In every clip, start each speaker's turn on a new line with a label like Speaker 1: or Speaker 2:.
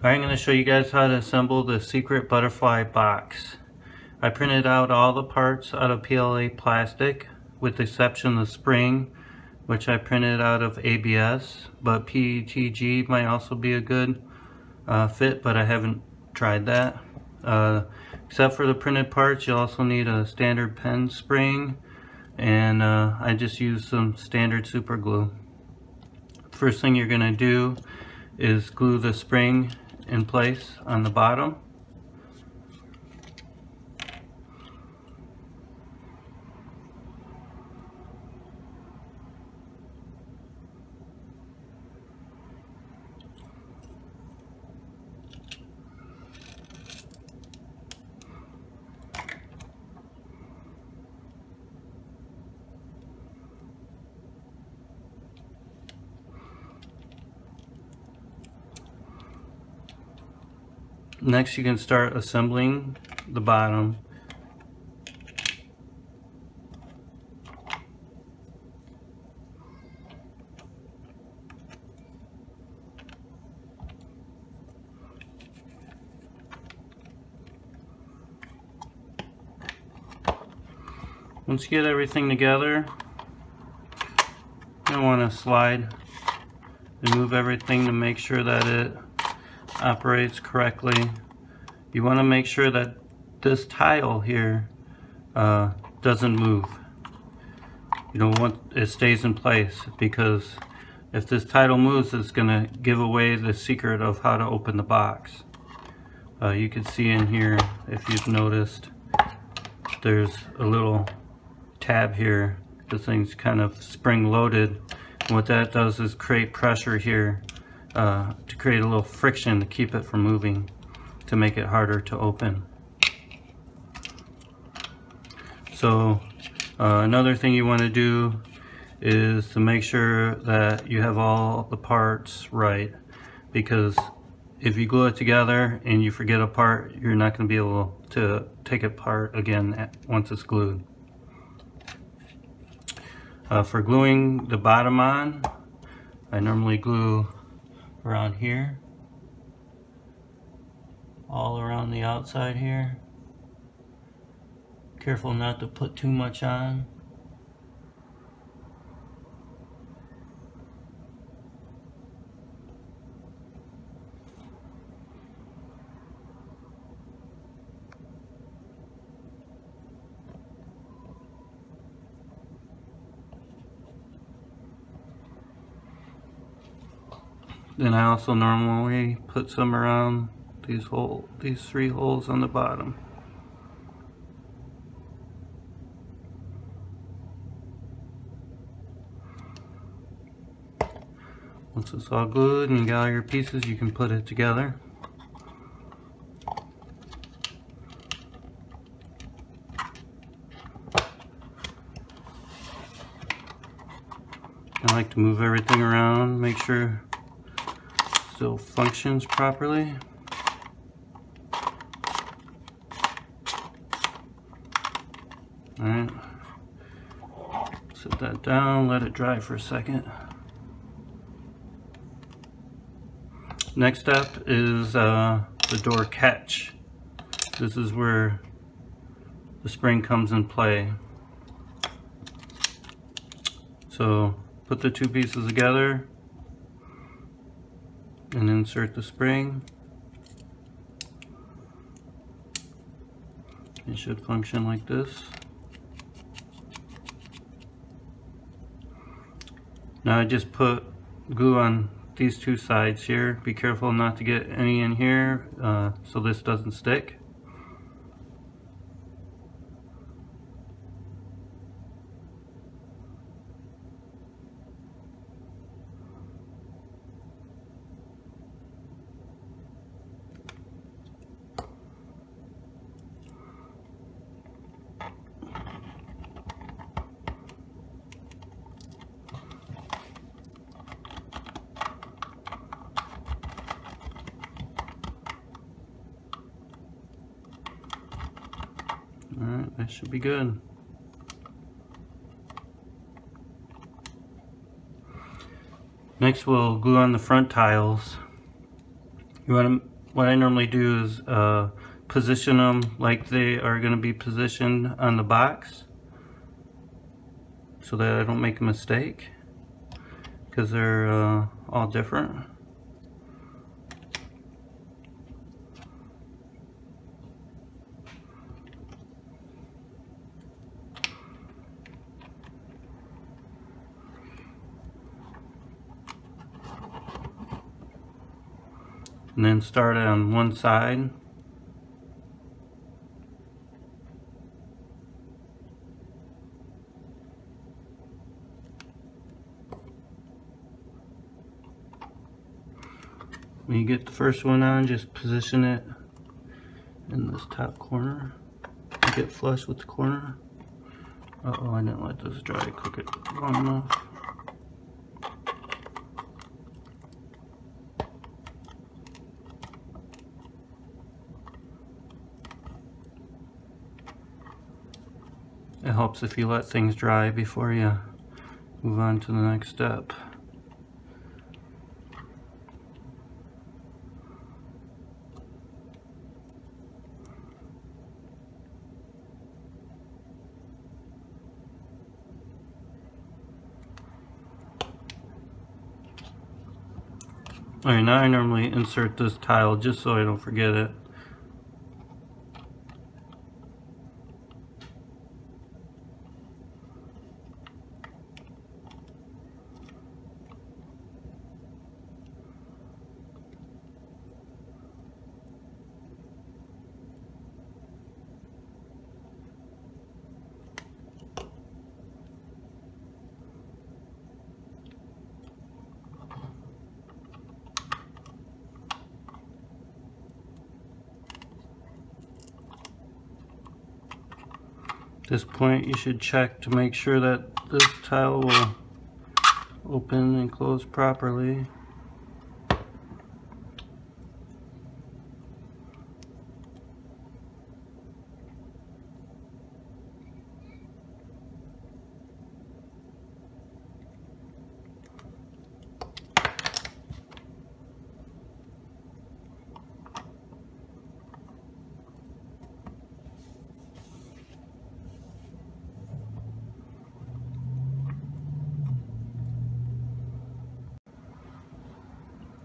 Speaker 1: I'm going to show you guys how to assemble the secret butterfly box. I printed out all the parts out of PLA plastic with the exception of the spring which I printed out of ABS but PETG might also be a good uh, fit but I haven't tried that. Uh, except for the printed parts you also need a standard pen spring and uh, I just used some standard super glue. First thing you're going to do is glue the spring in place on the bottom. Next you can start assembling the bottom. Once you get everything together, you want to slide and move everything to make sure that it operates correctly. You want to make sure that this tile here uh, doesn't move. You don't want it stays in place because if this tile moves it's going to give away the secret of how to open the box. Uh, you can see in here if you've noticed there's a little tab here. This thing's kind of spring loaded. What that does is create pressure here uh, to create a little friction to keep it from moving to make it harder to open. So uh, another thing you want to do is to make sure that you have all the parts right because if you glue it together and you forget a part you're not going to be able to take it apart again once it's glued. Uh, for gluing the bottom on I normally glue around here. All around the outside here. Careful not to put too much on Then I also normally put some around these hole, these three holes on the bottom. Once it's all glued and you got all your pieces, you can put it together. I like to move everything around, make sure still functions properly. Alright, set that down, let it dry for a second. Next step is uh, the door catch. This is where the spring comes in play. So put the two pieces together, and insert the spring. It should function like this. Now I just put glue on these two sides here. Be careful not to get any in here uh, so this doesn't stick. Alright, that should be good. Next we'll glue on the front tiles. To, what I normally do is uh, position them like they are going to be positioned on the box so that I don't make a mistake because they're uh, all different. And then start on one side. When you get the first one on just position it in this top corner. Get flush with the corner. Uh oh I didn't let this dry cook it long enough helps if you let things dry before you move on to the next step. Alright, now I normally insert this tile just so I don't forget it. This point you should check to make sure that this tile will open and close properly.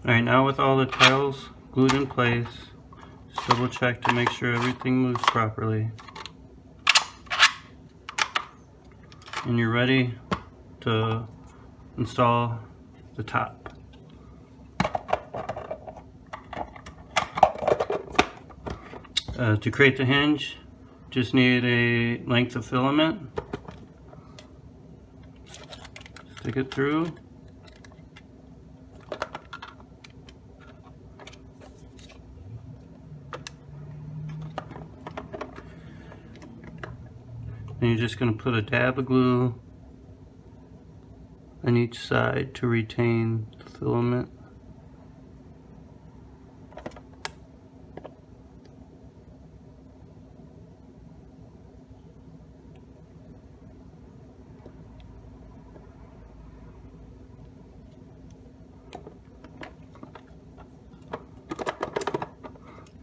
Speaker 1: Alright, now with all the tiles glued in place, just double check to make sure everything moves properly. And you're ready to install the top. Uh, to create the hinge, just need a length of filament. Stick it through. And you're just going to put a dab of glue on each side to retain the filament.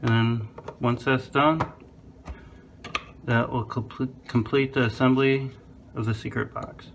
Speaker 1: And then once that's done, that will complete, the assembly of the secret box.